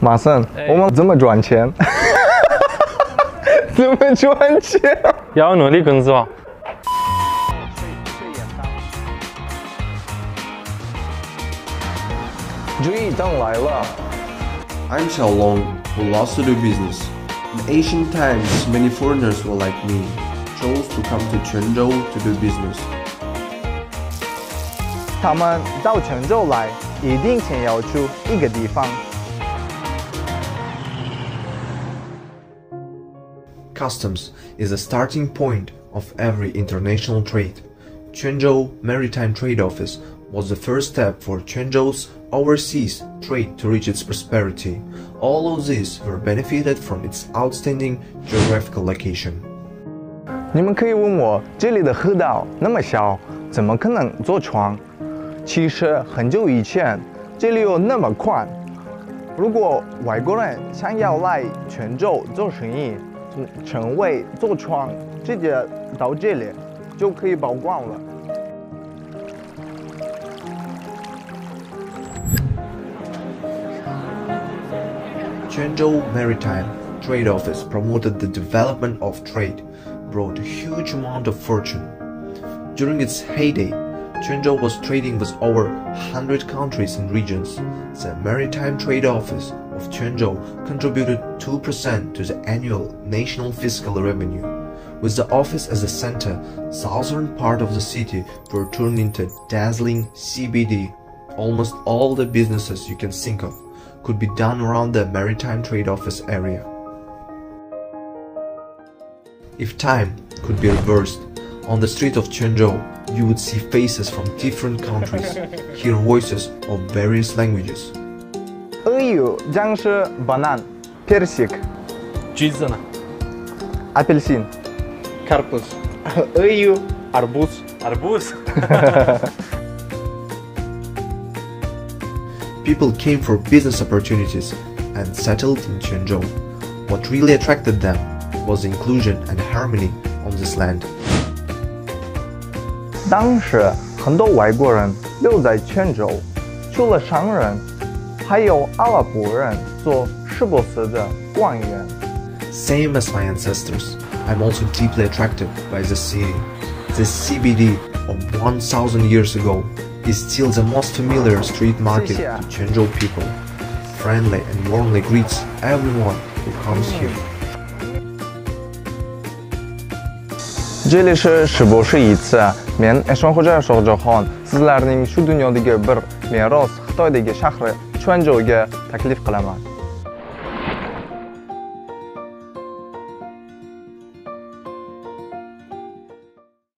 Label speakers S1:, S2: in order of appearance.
S1: 马上，我们怎么赚钱？怎么赚钱？
S2: 要努力工作。
S1: 注意，灯来了。
S3: I'm Xiaolong, who loves to do business. In ancient times, many foreigners were like me, chose to come to Quanzhou to do business.
S1: 他们到泉州来，一定先要去一个地方。
S3: Customs is the starting point of every international trade. Quanzhou Maritime Trade Office was the first step for Quanzhou's overseas trade to reach its prosperity. All of these were benefited from its outstanding geographical location.
S1: 你们可以问我，这里的河道那么小，怎么可能坐船？其实很久以前，这里有那么宽。如果外国人想要来泉州做生意， 嗯称谓做床，直接到这里就可以曝光了。
S3: Quanzhou Maritime Trade Office promoted the development of trade, brought a huge amount of fortune. During its heyday, Quanzhou was trading with over 100 countries and regions. The Maritime Trade Office of Quanzhou contributed 2% to the annual national fiscal revenue. With the office as the center, southern part of the city were turned into dazzling CBD. Almost all the businesses you can think of could be done around the Maritime Trade Office area. If time could be reversed, on the street of Quanzhou, you would see faces from different countries, hear voices of various languages.
S1: Ию, Jiangshi, банан, персик,
S2: Чизана,
S1: апельсин, Karpus. Ию, arbuz.
S2: Arbuz.
S3: People came for business opportunities and settled in Shenzhou. What really attracted them was inclusion and harmony on this land.
S1: 当时很多外国人留在泉州，除了商人，还有阿拉伯人做十波斯的官员。
S3: Same as my ancestors, I'm also deeply attracted by the city. This CBD of 1000 years ago is still the most familiar street market to Quanzhou people. Friendly and warmly greets everyone who comes here.
S1: jelishi shiboshi yitsa men eshonxo'ja shohjahon sizlarning shu dunyodagi bir meros xitoydagi shahri chuanjouga taklif qilaman.